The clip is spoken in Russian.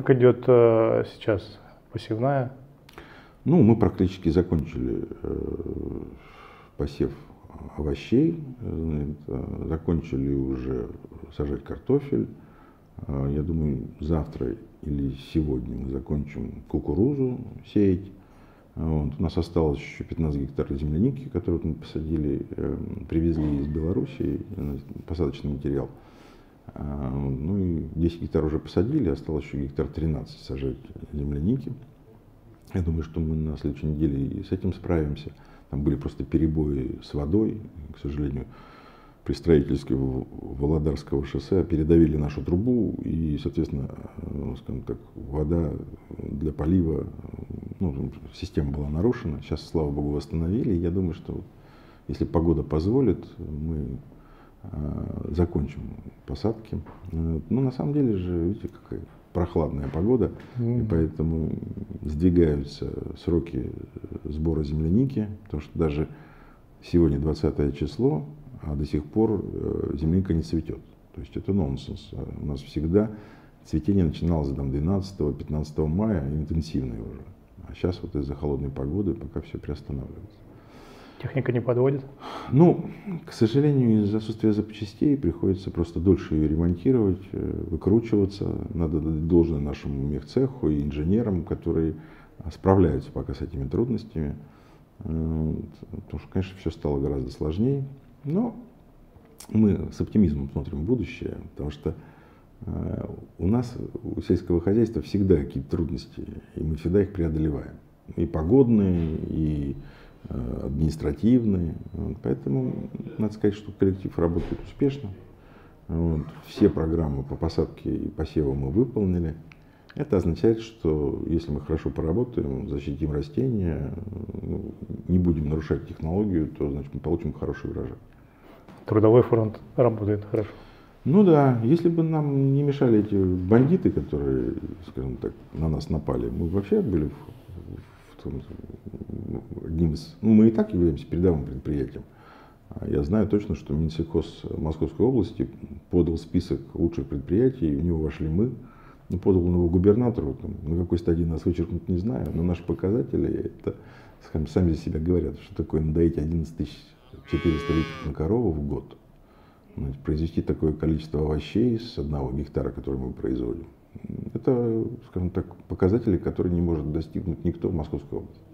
Как идет э, сейчас посевная? Ну, мы практически закончили э, посев овощей, э, закончили уже сажать картофель. Э, я думаю, завтра или сегодня мы закончим кукурузу сеять. Вот. У нас осталось еще 15 гектаров земляники, которые мы посадили, э, привезли из Беларуси, э, посадочный материал. А, ну и 10 гектар уже посадили, осталось еще гектар 13 сажать земляники. Я думаю, что мы на следующей неделе и с этим справимся. Там были просто перебои с водой, к сожалению при строительстве Володарского шоссе передавили нашу трубу, и, соответственно, э, скажем так, вода для полива, ну, система была нарушена. Сейчас, слава богу, восстановили. Я думаю, что если погода позволит, мы закончим посадки. Ну, на самом деле же, видите, какая прохладная погода, mm-hmm. и поэтому сдвигаются сроки сбора земляники, потому что даже сегодня 20 число, а до сих пор э, земляника не цветет. То есть это нонсенс. А у нас всегда цветение начиналось там 12-15 мая, интенсивное уже. А сейчас вот из-за холодной погоды пока все приостанавливается. Техника не подводит? Ну, к сожалению, из-за отсутствия запчастей приходится просто дольше ее ремонтировать, э, выкручиваться. Надо дать должное нашему мехцеху и инженерам, которые справляются пока с этими трудностями. Э, потому что, конечно, все стало гораздо сложнее. Но мы с оптимизмом смотрим в будущее, потому что э, у нас, у сельского хозяйства всегда какие-то трудности, и мы всегда их преодолеваем. И погодные, и э, административные. Вот, поэтому надо сказать, что коллектив работает успешно. Вот, все программы по посадке и посеву мы выполнили. Это означает, что если мы хорошо поработаем, защитим растения, ну, не будем нарушать технологию, то значит, мы получим хороший урожай трудовой фронт работает хорошо. Ну да, если бы нам не мешали эти бандиты, которые, скажем так, на нас напали, мы вообще были в, в том, одним из... Ну, мы и так являемся передовым предприятием. А я знаю точно, что Минсельхоз Московской области подал список лучших предприятий, в него вошли мы. Ну, подал он его губернатору, там, на какой стадии нас вычеркнуть не знаю, но наши показатели, это, сами за себя говорят, что такое надоить 11 тысяч 400 литров на корову в год. Значит, произвести такое количество овощей с одного гектара, который мы производим, это, скажем так, показатели, которые не может достигнуть никто в Московской области.